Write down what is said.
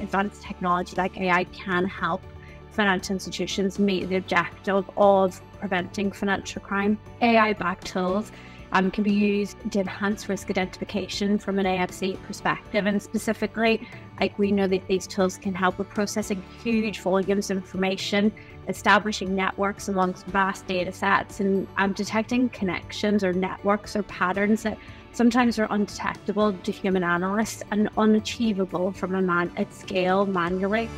advanced technology like AI can help financial institutions meet the objective of preventing financial crime. AI backed tools um, can be used to enhance risk identification from an AFC perspective. And specifically, like we know that these tools can help with processing huge volumes of information, establishing networks amongst vast data sets, and um, detecting connections or networks or patterns that sometimes are undetectable to human analysts and unachievable from a man at scale manually.